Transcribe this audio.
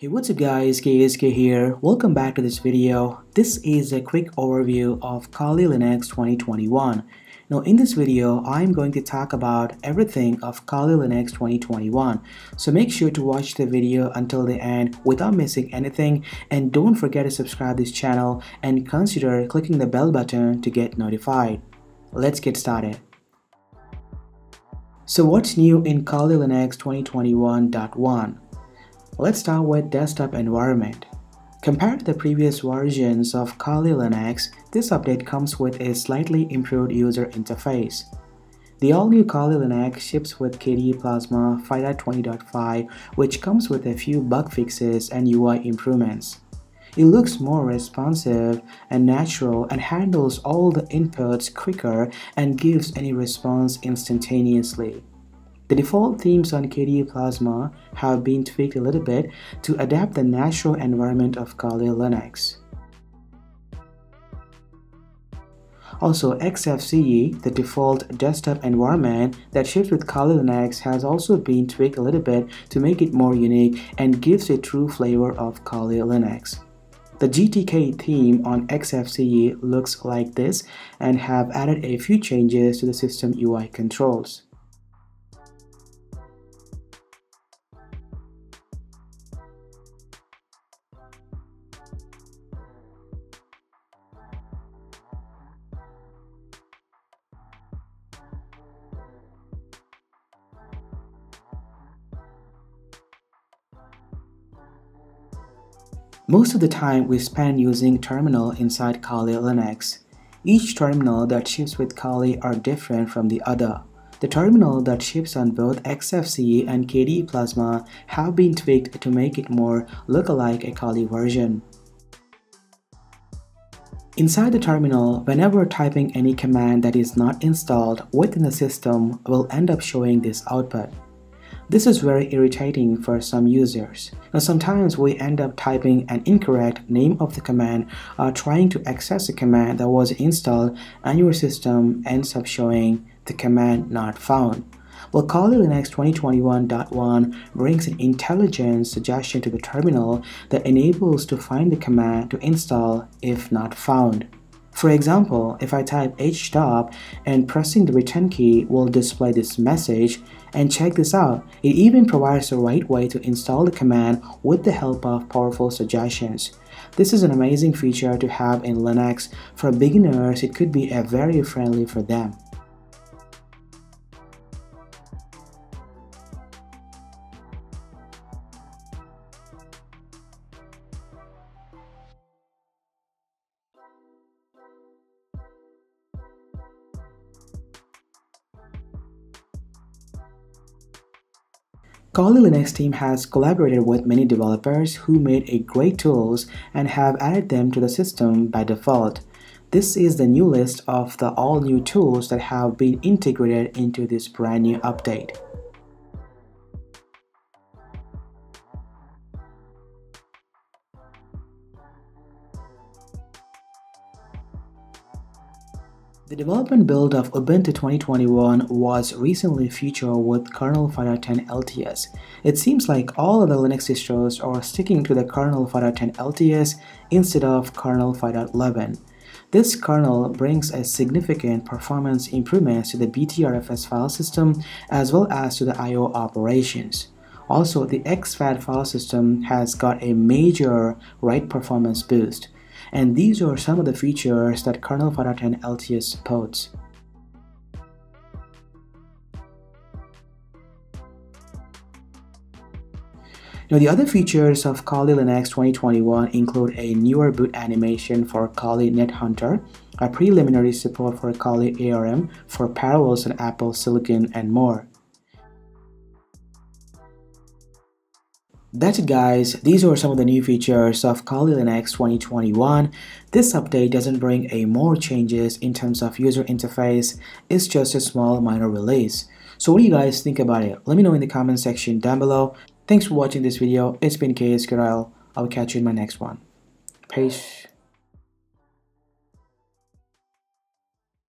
Hey what's up guys, KSK here. Welcome back to this video. This is a quick overview of Kali Linux 2021. Now in this video, I'm going to talk about everything of Kali Linux 2021. So make sure to watch the video until the end without missing anything and don't forget to subscribe this channel and consider clicking the bell button to get notified. Let's get started. So what's new in Kali Linux 2021.1? Let's start with desktop environment. Compared to the previous versions of Kali Linux, this update comes with a slightly improved user interface. The all-new Kali Linux ships with KDE Plasma 5.20.5 which comes with a few bug fixes and UI improvements. It looks more responsive and natural and handles all the inputs quicker and gives any response instantaneously. The default themes on KDE Plasma have been tweaked a little bit to adapt the natural environment of Kali Linux. Also, XFCE, the default desktop environment that ships with Kali Linux has also been tweaked a little bit to make it more unique and gives a true flavor of Kali Linux. The GTK theme on XFCE looks like this and have added a few changes to the system UI controls. Most of the time we spend using terminal inside Kali Linux. Each terminal that ships with Kali are different from the other. The terminal that ships on both XFCE and KDE Plasma have been tweaked to make it more look alike a Kali version. Inside the terminal, whenever typing any command that is not installed within the system will end up showing this output. This is very irritating for some users. Now sometimes we end up typing an incorrect name of the command or trying to access a command that was installed and your system ends up showing the command not found. Well, Kali Linux 2021.1 brings an intelligent suggestion to the terminal that enables to find the command to install if not found. For example, if I type h htop and pressing the return key will display this message, and check this out, it even provides the right way to install the command with the help of powerful suggestions. This is an amazing feature to have in Linux. For beginners, it could be a very friendly for them. Kali Linux team has collaborated with many developers who made a great tools and have added them to the system by default. This is the new list of the all new tools that have been integrated into this brand new update. The development build of Ubuntu 2021 was recently featured with kernel 5.10 LTS. It seems like all of the Linux distros are sticking to the kernel 5.10 LTS instead of kernel 5.11. This kernel brings a significant performance improvements to the BTRFS file system as well as to the I.O. operations. Also, the exFAT file system has got a major write performance boost and these are some of the features that kernel 5.10 LTS supports. Now the other features of Kali Linux 2021 include a newer boot animation for Kali NetHunter, a preliminary support for Kali ARM for Parallels and Apple Silicon, and more. That's it guys, these are some of the new features of Kali Linux 2021. This update doesn't bring a more changes in terms of user interface, it's just a small minor release. So what do you guys think about it? Let me know in the comment section down below. Thanks for watching this video, it's been KS I'll catch you in my next one. Peace.